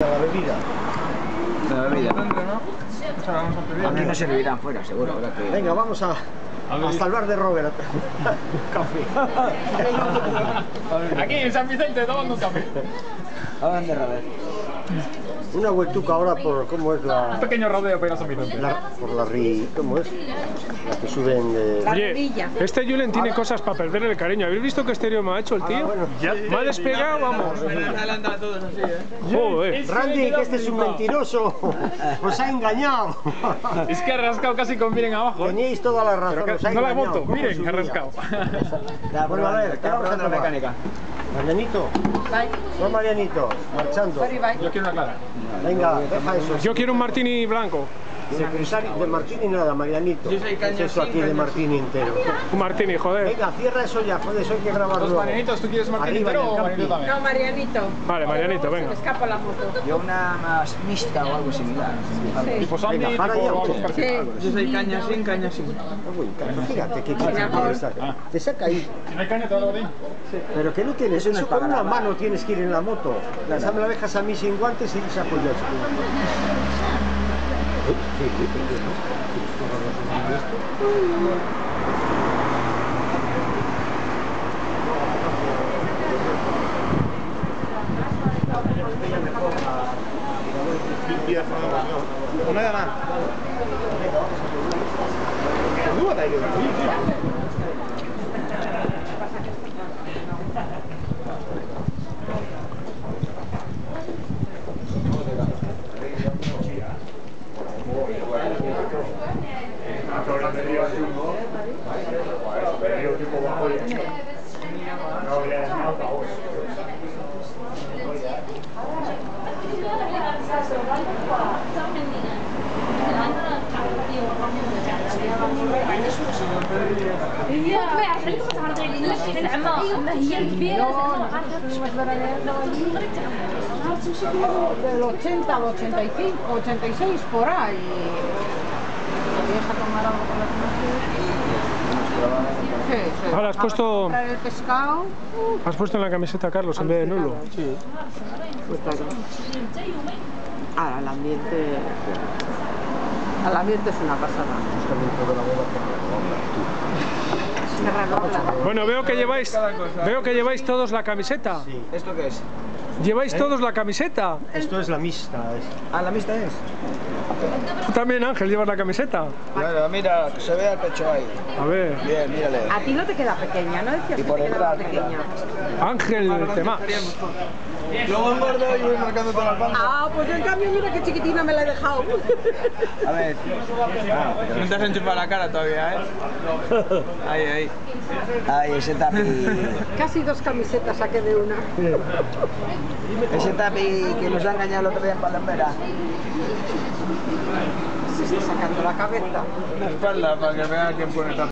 La bebida. La bebida. Aquí no se beberán fuera, seguro. ahora que- Venga, vamos a, hasta el bar de Robert. Café. Aquí en San Vicente tomando un café. ¿A dónde, Robert? Una vueltuca ahora por cómo es Un la, pequeño rodeo para ir a San Vicente. la- por la ri, cómo es la que suben de. Oye, este Julen tiene cosas para perderle el cariño. ¿Habéis visto qué estéreo me ha hecho el tío? bueno. Me ha despegado, vamos. adelantan a todos así, ¿eh? Joder. Randy, que este es un mentiroso. Os ha engañado. Es que ha rascado casi con miren abajo. ¿eh? Teníais toda la razón. Pero ha no la ¿Cómo miren, ha rascado. Bueno, a ver, ¿qué vamos a la mecánica. Marianito. No, Marianito. Marchando. Yo quiero una clara. Venga, deja eso. Yo quiero un martini blanco. Secretario de Martini nada, Marianito. Yo soy caña Es eso aquí de caña Martini entero. Un martini, joder. Venga, cierra eso ya, joder, eso hay que grabarlo. Los marianitos, ¿tú quieres Martín Arriba entero o. Marianito también? No, Marianito. Vale, Marianito, Se venga. me escapa la moto. Yo una más mixta o algo similar. Algo. Tipo Sandy, Venga, para tipo. Sí. Yo soy caña sin, caña sin. Uy, fíjate que te saca. Te saca ahí. ¿No hay caña todo botín? Pero que no tienes, Eso con una mano tienes que ir en la moto. Esa me la dejas a mí sin guantes y saco yo eso. Uy, 80 al 85, 86, por ahí. Sí, sí. Ahora has puesto- el pescado. Has puesto en la camiseta Carlos en vez de nulo. Sí. Pues claro. Ahora, el ambiente. El ambiente es una pasada. Bueno, veo que lleváis, veo que lleváis todos la camiseta. Sí. ¿Esto qué es? ¿Lleváis todos la camiseta? Esto es la mixta. es- Ah, la mixta es. Tú también, Ángel, llevas la camiseta. Claro, mira, que se vea el pecho ahí. A ver, Bien, mírale. A ti no te queda pequeña, ¿no decías Y que por te detrás, mira. pequeña? Ángel Temás. Luego engordo y voy marcando todas las bandas. Ah, pues yo en cambio mira que chiquitina me la he dejado. A ver. Ah, No te has enchufado la cara todavía, ¿eh? Ahí, ahí. Ay, ese tapi. Casi dos camisetas saqué de una. Ese tapi que nos ha engañado el otro día en Palambera. Se está sacando la cabeza. La espalda para que vea quién pone